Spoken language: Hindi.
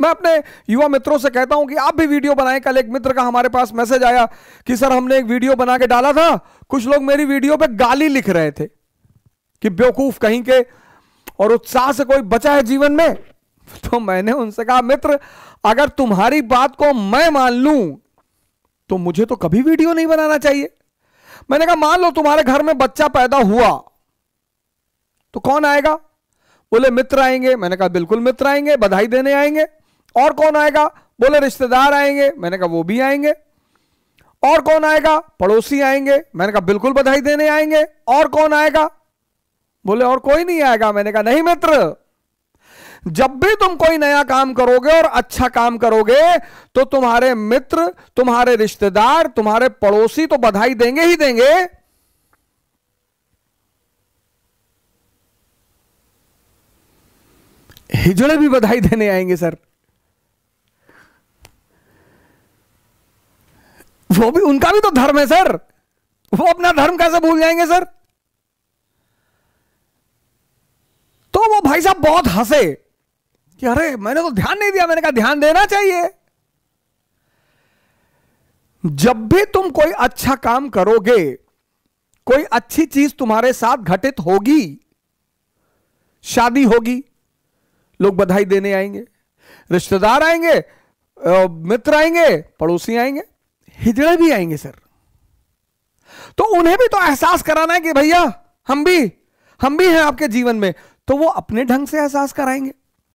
मैं अपने युवा मित्रों से कहता हूँ कि आप भी वीडियो बनाएँ। कल एक मित्र का हमारे पास मैसेज आया कि, सर, हमने एक वीडियो बना के डाला था। कुछ लोग मेरी वीडियो पे गाली लिख रहे थे कि बेवकूफ़ कहीं के और उत्साह से कोई बचा है जीवन में। तो मैंने उनसे कहा, मित्र, अगर तुम्हारी बात को मैं मान लू तो मुझे तो कभी वीडियो नहीं बनाना चाहिए। मैंने कहा, मान लो तुम्हारे घर में बच्चा पैदा हुआ तो कौन आएगा? बोले, मित्र आएँगे। मैंने कहा, बिल्कुल मित्र आएँगे, बधाई देने आएँगे। और कौन आएगा? बोले, रिश्तेदार आएँगे। मैंने कहा, वो भी आएँगे। और कौन आएगा? पड़ोसी आएँगे। मैंने कहा, बिल्कुल बधाई देने आएँगे। और कौन आएगा? बोले, और कोई नहीं आएगा। मैंने कहा, नहीं मित्र, जब भी तुम कोई नया काम करोगे और अच्छा काम करोगे तो तुम्हारे मित्र, तुम्हारे रिश्तेदार, तुम्हारे पड़ोसी तो बधाई देंगे ही देंगे। हिजड़े भी बधाई देने आएँगे, सर। वो भी उनका भी तो धर्म है, सर। वो अपना धर्म कैसे भूल जाएँगे, सर? तो वो भाई साहब बहुत हंसे कि, अरे, मैंने तो ध्यान नहीं दिया। मैंने कहा, ध्यान देना चाहिए। जब भी तुम कोई अच्छा काम करोगे, कोई अच्छी चीज़ तुम्हारे साथ घटित होगी, शादी होगी, लोग बधाई देने आएँगे, रिश्तेदार आएँगे मित्र आएँगे, पड़ोसी आएँगे हिजड़े भी आएँगे, सर। तो उन्हें भी तो एहसास कराना है कि भैया, हम भी हम भी हैं आपके जीवन में तो वो अपने ढंग से एहसास कराएँगे।